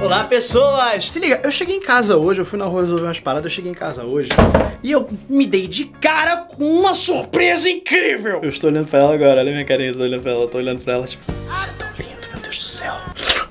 Olá, pessoas! Se liga, eu cheguei em casa hoje, eu fui na rua resolver umas paradas, eu cheguei em casa hoje e eu me dei de cara com uma surpresa incrível! Eu estou olhando pra ela agora, olha minha carinha, eu tô olhando pra ela, eu tô olhando pra ela, tipo, você é tão lindo, meu Deus do céu.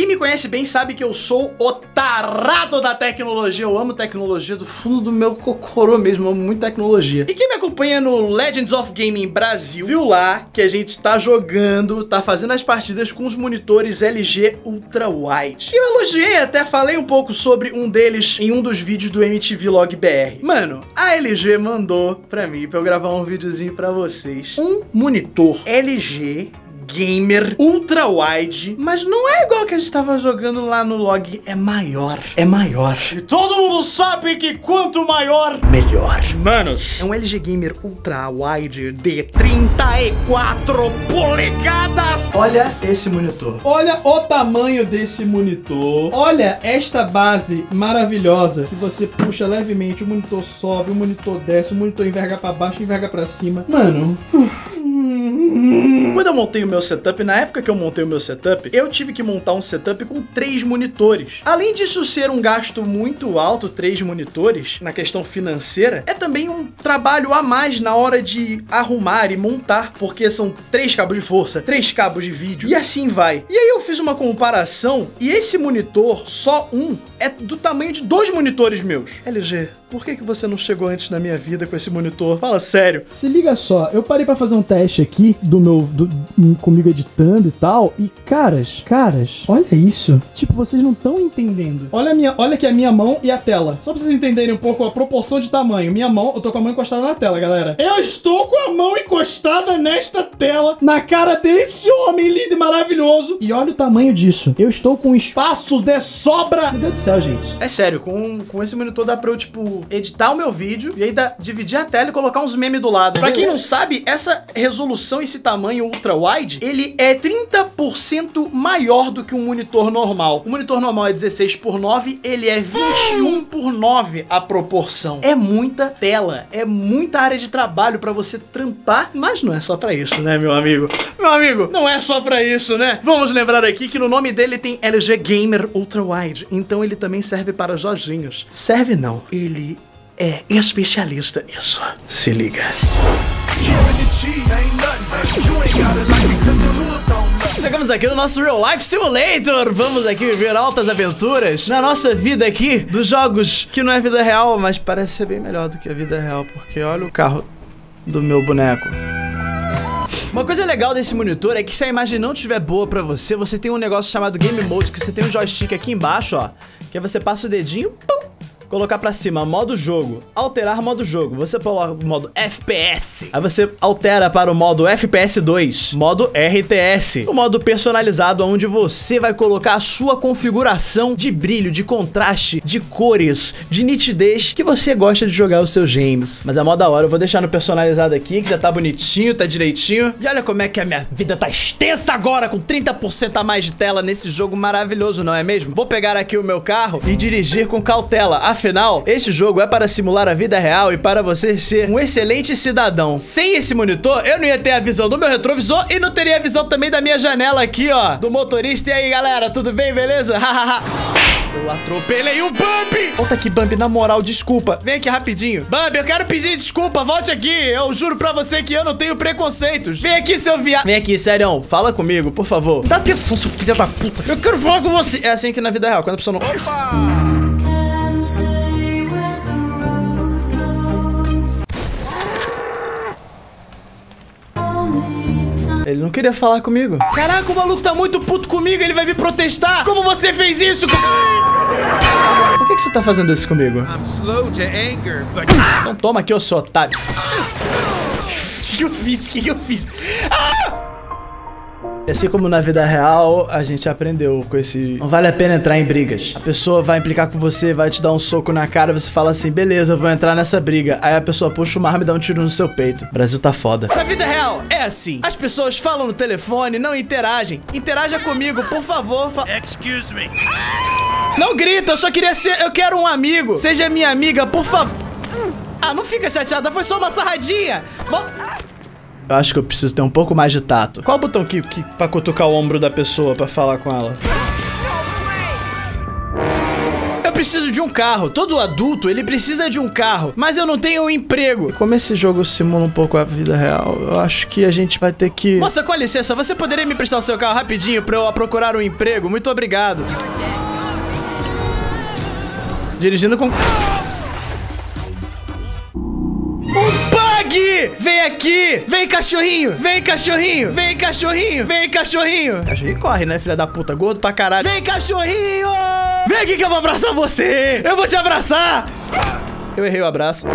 Quem me conhece bem sabe que eu sou o tarado da tecnologia. Eu amo tecnologia do fundo do meu cocorô mesmo. Eu amo muito tecnologia. E quem me acompanha no Legends of Gaming Brasil viu lá que a gente tá jogando, tá fazendo as partidas com os monitores LG Ultra Wide. E eu elogiei, até falei um pouco sobre um deles em um dos vídeos do MTV Log BR. Mano, a LG mandou pra mim pra eu gravar um videozinho pra vocês. Um monitor LG gamer ultra wide, mas não é igual que a gente tava jogando lá no log, é maior, é maior. E todo mundo sabe que quanto maior, melhor. Manos, é um LG gamer ultra wide de 34 polegadas. Olha esse monitor. Olha o tamanho desse monitor. Olha esta base maravilhosa que você puxa levemente, o monitor sobe, o monitor desce, o monitor enverga para baixo, enverga para cima. Mano, quando eu montei o meu setup, na época que eu montei o meu setup, eu tive que montar um setup com três monitores. Além disso ser um gasto muito alto, três monitores, na questão financeira, é também um trabalho a mais na hora de arrumar e montar, porque são três cabos de força, três cabos de vídeo e assim vai. E aí eu fiz uma comparação e esse monitor, só um, é do tamanho de dois monitores meus. LG, por que, que você não chegou antes na minha vida com esse monitor? Fala sério. Se liga só, eu parei para fazer um teste aqui do meu do, comigo editando e tal, e caras, caras, olha isso. Tipo, vocês não estão entendendo. Olha a minha, olha aqui a minha mão e a tela. Só pra vocês entenderem um pouco a proporção de tamanho. Minha mão, eu tô com a mão encostada na tela, galera. Eu estou com a mão encostada nesta tela, na cara desse homem lindo e maravilhoso. E olha o tamanho disso. Eu estou com espaço de sobra. Meu Deus do céu, gente. É sério, com, com esse monitor dá pra eu, tipo, editar o meu vídeo e aí dá, dividir a tela e colocar uns memes do lado. Pra quem não sabe, essa resolução, esse tamanho ultra wide, ele é 30% maior do que um monitor normal. O monitor normal é 16 por 9, ele é 21 por 9 a proporção. É muita tela, é muita área de trabalho pra você trampar, mas não é só pra isso, né, meu amigo? Meu amigo, não é só pra isso, né? Vamos lembrar aqui que no nome dele tem LG Gamer Ultra Wide, então ele também serve para Jorginhos. Serve não, ele é especialista nisso. Se liga. Chegamos aqui no nosso Real Life Simulator. Vamos aqui viver altas aventuras na nossa vida aqui dos jogos que não é vida real, mas parece ser bem melhor do que a vida real, porque olha o carro do meu boneco. Uma coisa legal desse monitor é que se a imagem não estiver boa pra você, você tem um negócio chamado Game Mode, que você tem um joystick aqui embaixo, ó, que aí você passa o dedinho, pum, colocar pra cima modo jogo, alterar modo jogo, você coloca o modo FPS, aí você altera para o modo FPS 2, modo RTS, o modo personalizado onde você vai colocar a sua configuração de brilho, de contraste, de cores, de nitidez que você gosta de jogar os seus games. Mas é mó da hora, eu vou deixar no personalizado aqui, que já tá bonitinho, tá direitinho. E olha como é que a minha vida tá extensa agora, com 30% a mais de tela nesse jogo maravilhoso, não é mesmo? Vou pegar aqui o meu carro e dirigir com cautela. Afinal, este jogo é para simular a vida real e para você ser um excelente cidadão. Sem esse monitor, eu não ia ter a visão do meu retrovisor e não teria a visão também da minha janela aqui, ó, do motorista. E aí, galera, tudo bem, beleza? Hahaha. eu atropelei o Bambi! Volta aqui, Bambi, na moral, desculpa. Vem aqui rapidinho. Bambi, eu quero pedir desculpa, volte aqui. Eu juro pra você que eu não tenho preconceitos. Vem aqui, seu viado. Vem aqui, sério, fala comigo, por favor. Dá atenção, seu filho da puta. Eu quero falar com você. É assim que na vida real, quando a pessoa não... Opa! Ele não queria falar comigo. Caraca, o maluco tá muito puto comigo, ele vai vir protestar. Como você fez isso? Por que, que você tá fazendo isso comigo? Anger, but... Então toma aqui, ô seu otário. O que, que eu fiz? O que, que eu fiz? Ah! E assim como na vida real, a gente aprendeu com esse. Não vale a pena entrar em brigas. A pessoa vai implicar com você, vai te dar um soco na cara, você fala assim, beleza, eu vou entrar nessa briga. Aí a pessoa puxa uma arma e dá um tiro no seu peito. O Brasil tá foda. Na vida real, é assim. As pessoas falam no telefone, não interagem. Interaja comigo, por favor. Fa Excuse me. Não grita, eu só queria ser. Eu quero um amigo. Seja minha amiga, por favor. Ah, não fica chateada, foi só uma sarradinha. Vol eu acho que eu preciso ter um pouco mais de tato. Qual o botão que, que pra cutucar o ombro da pessoa pra falar com ela? Eu preciso de um carro. Todo adulto, ele precisa de um carro. Mas eu não tenho um emprego. Como esse jogo simula um pouco a vida real, eu acho que a gente vai ter que... Moça, com licença, você poderia me emprestar o seu carro rapidinho pra eu procurar um emprego? Muito obrigado. Dirigindo com... Bug! Vem aqui! Vem, cachorrinho! Vem, cachorrinho! Vem, cachorrinho! Vem, cachorrinho! Cachorrinho corre, né, filha da puta? Gordo pra caralho. Vem, cachorrinho! Vem aqui que eu vou abraçar você! Eu vou te abraçar! Eu errei o abraço.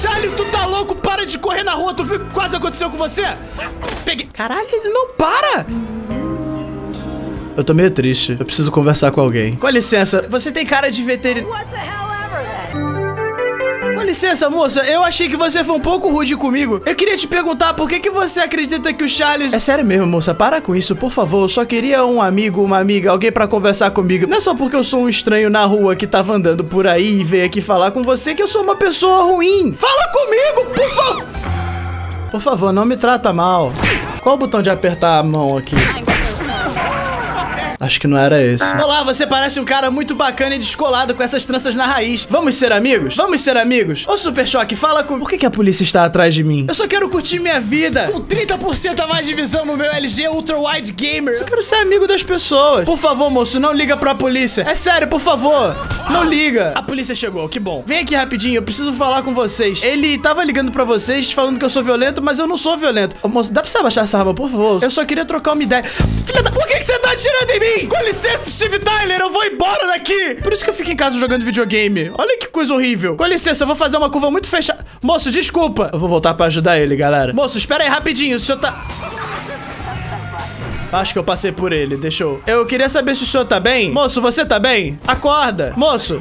Charlie, tu tá louco? Para de correr na rua! Tu viu o que quase aconteceu com você? Peguei... Caralho, ele não para! Eu tô meio triste. Eu preciso conversar com alguém. Com licença, você tem cara de veterinário. Licença, moça, eu achei que você foi um pouco rude comigo. Eu queria te perguntar por que, que você acredita que o Charles. É sério mesmo, moça, para com isso, por favor. Eu só queria um amigo, uma amiga, alguém pra conversar comigo. Não é só porque eu sou um estranho na rua que tava andando por aí e veio aqui falar com você que eu sou uma pessoa ruim. Fala comigo, por favor. Por favor, não me trata mal. Qual o botão de apertar a mão aqui? Acho que não era esse. Olá, você parece um cara muito bacana e descolado com essas tranças na raiz. Vamos ser amigos? Vamos ser amigos? Ô Super Choque, fala com... Por que, que a polícia está atrás de mim? Eu só quero curtir minha vida. Com 30% a mais de visão no meu LG Ultra Wide Gamer. Só quero ser amigo das pessoas. Por favor, moço, não liga pra polícia. É sério, por favor. Não liga. A polícia chegou, que bom. Vem aqui rapidinho, eu preciso falar com vocês. Ele tava ligando pra vocês, falando que eu sou violento, mas eu não sou violento. Ô, moço, dá pra você abaixar essa arma, por favor? Eu só queria trocar uma ideia. Filha da... Por que, que você tá atirando em mim? Com licença, Steve Tyler, eu vou embora daqui. Por isso que eu fico em casa jogando videogame. Olha que coisa horrível. Com licença, eu vou fazer uma curva muito fechada. Moço, desculpa. Eu vou voltar pra ajudar ele, galera. Moço, espera aí rapidinho. O senhor tá... Acho que eu passei por ele, deixa eu... Eu queria saber se o senhor tá bem. Moço, você tá bem? Acorda. Moço.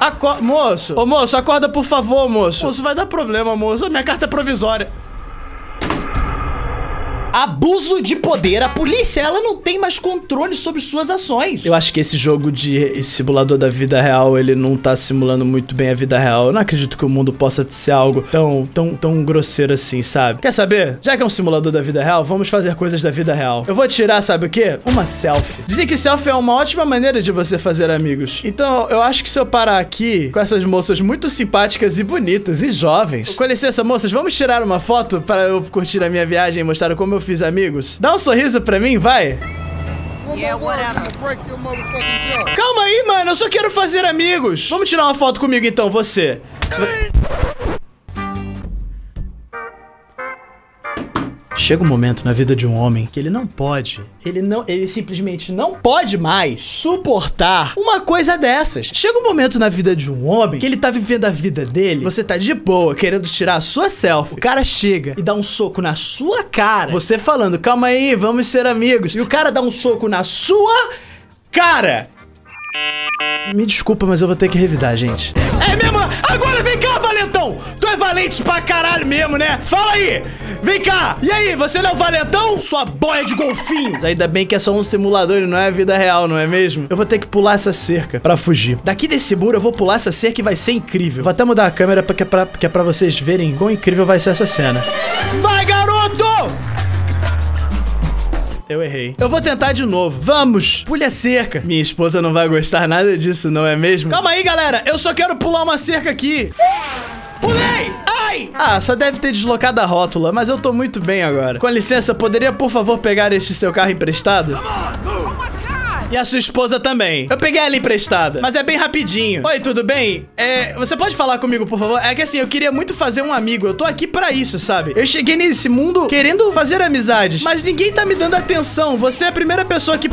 Acorda. Moço. Ô, moço, acorda, por favor, moço. Moço, vai dar problema, moço. Minha carta é provisória. Abuso de poder. A polícia, ela não tem mais controle sobre suas ações. Eu acho que esse jogo de simulador da vida real, ele não tá simulando muito bem a vida real. Eu não acredito que o mundo possa ser algo tão, tão, tão grosseiro assim, sabe? Quer saber? Já que é um simulador da vida real, vamos fazer coisas da vida real. Eu vou tirar, sabe o quê? Uma selfie. Dizem que selfie é uma ótima maneira de você fazer amigos. Então, eu acho que se eu parar aqui com essas moças muito simpáticas e bonitas e jovens. Com licença, moças, vamos tirar uma foto para eu curtir a minha viagem e mostrar como eu fiz amigos? Dá um sorriso pra mim, vai. Yeah, jaw. Calma aí, mano, eu só quero fazer amigos. Vamos tirar uma foto comigo então, você. Chega um momento na vida de um homem que ele não pode, ele não, ele simplesmente não pode mais suportar uma coisa dessas. Chega um momento na vida de um homem que ele tá vivendo a vida dele, você tá de boa, querendo tirar a sua selfie. O cara chega e dá um soco na sua cara, você falando, calma aí, vamos ser amigos. E o cara dá um soco na sua cara. Me desculpa, mas eu vou ter que revidar, gente. É mesmo? Agora vem cá, Valentão! Tu é valente pra caralho mesmo, né? Fala aí! Vem cá! E aí, você não é o Valentão? Sua boia de golfinhos! Ainda bem que é só um simulador e não é a vida real, não é mesmo? Eu vou ter que pular essa cerca pra fugir. Daqui desse muro eu vou pular essa cerca e vai ser incrível. Vou até mudar a câmera porque é pra, porque é pra vocês verem quão incrível vai ser essa cena. Vai, garoto! Eu errei. Eu vou tentar de novo. Vamos! Pule a cerca. Minha esposa não vai gostar nada disso, não é mesmo? Calma aí, galera. Eu só quero pular uma cerca aqui. Pulei! Ai! Ah, só deve ter deslocado a rótula, mas eu tô muito bem agora. Com licença, poderia por favor pegar este seu carro emprestado? E a sua esposa também. Eu peguei ela emprestada, mas é bem rapidinho. Oi, tudo bem? É, você pode falar comigo, por favor? É que assim, eu queria muito fazer um amigo. Eu tô aqui pra isso, sabe? Eu cheguei nesse mundo querendo fazer amizades, mas ninguém tá me dando atenção. Você é a primeira pessoa que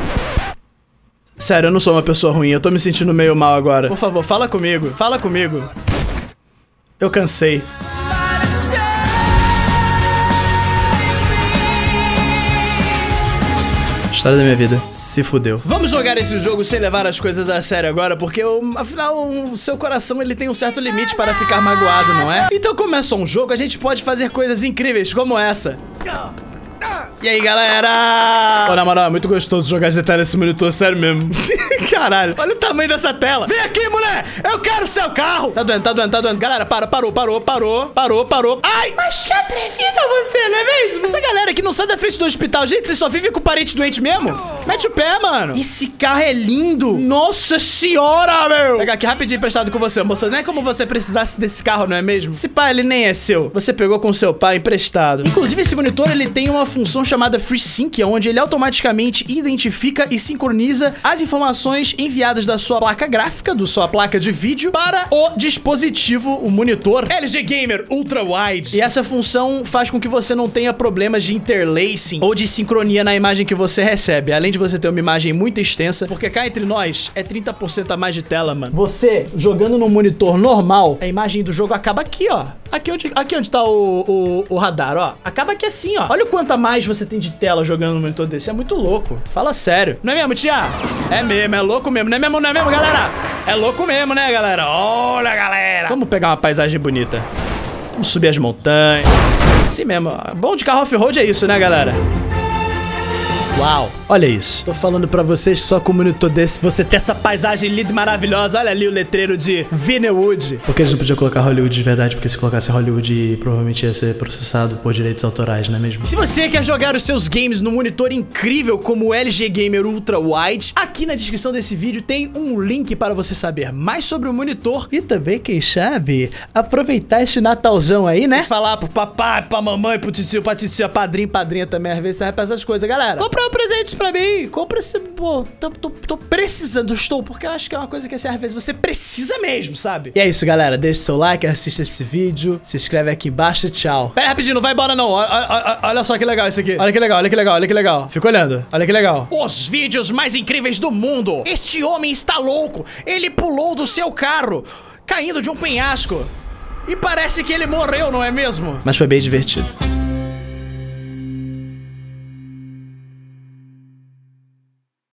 Sério, eu não sou uma pessoa ruim, eu tô me sentindo meio mal agora. Por favor, fala comigo, fala comigo. Eu cansei. História da minha vida. Se fudeu. Vamos jogar esse jogo sem levar as coisas a sério agora, porque afinal o seu coração ele tem um certo limite para ficar magoado, não é? Então só um jogo, a gente pode fazer coisas incríveis como essa. E aí, galera? Ô, na moral, é muito gostoso jogar GTA nesse monitor, sério mesmo. Caralho, olha o tamanho dessa tela. Vem aqui, mulher! Eu quero seu carro! Tá doendo, tá doendo, tá doendo. Galera, para, parou, parou, parou, parou, parou. Ai, mas que atrevida você, não é mesmo? Essa galera que não sai da frente do hospital, gente, você só vive com parente doente mesmo? Mete o pé, mano. Esse carro é lindo. Nossa senhora, meu. Vou pegar aqui rapidinho emprestado com você, moça. Não é como você precisasse desse carro, não é mesmo? Esse pai, ele nem é seu. Você pegou com seu pai emprestado. Inclusive, esse monitor, ele tem uma função chamada FreeSync, onde ele automaticamente identifica e sincroniza as informações enviadas da sua placa gráfica, da sua placa de vídeo, para o dispositivo, o monitor LG Gamer Ultra Wide. E essa função faz com que você não tenha problemas de interlacing ou de sincronia na imagem que você recebe. Além de você ter uma imagem muito extensa, porque cá entre nós é 30% a mais de tela, mano. Você jogando no monitor normal, a imagem do jogo acaba aqui, ó. Aqui onde, aqui onde tá o, o, o radar, ó. Acaba aqui assim, ó. Olha o quanto a mais você tem de tela jogando no monitor desse. É muito louco. Fala sério. Não é mesmo, tia? É mesmo, é louco mesmo. Não é mesmo, não é mesmo, galera? É louco mesmo, né, galera? Olha, galera. Vamos pegar uma paisagem bonita. Vamos subir as montanhas. Assim mesmo. Bom de carro off-road é isso, né, galera? Uau, olha isso. Tô falando pra vocês só com um monitor desse, você ter essa paisagem linda e maravilhosa. Olha ali o letreiro de Vinewood. Por que a gente não podia colocar Hollywood de verdade? Porque se colocasse Hollywood, provavelmente ia ser processado por direitos autorais, não é mesmo? Se você quer jogar os seus games no monitor incrível como o LG Gamer Ultra Wide, aqui na descrição desse vídeo tem um link para você saber mais sobre o monitor e também, quem sabe, aproveitar esse Natalzão aí, né? Falar pro papai, pra mamãe, pro tio, pra titia, padrinho, padrinha também, às vezes serve pra essas coisas. Galera, compra presentes pra mim. Compra esse. Pô, tô, tô, tô, precisando, estou, porque eu acho que é uma coisa que assim, às vezes você precisa mesmo, sabe? E é isso, galera. Deixa seu like, assista esse vídeo, se inscreve aqui embaixo e tchau. Pera rapidinho, não vai embora não. Olha, olha, olha só que legal isso aqui. Olha que legal, olha que legal, olha que legal. Fica olhando. Olha que legal. Os vídeos mais incríveis do mundo. Este homem está louco. Ele pulou do seu carro, caindo de um penhasco. E parece que ele morreu, não é mesmo? Mas foi bem divertido.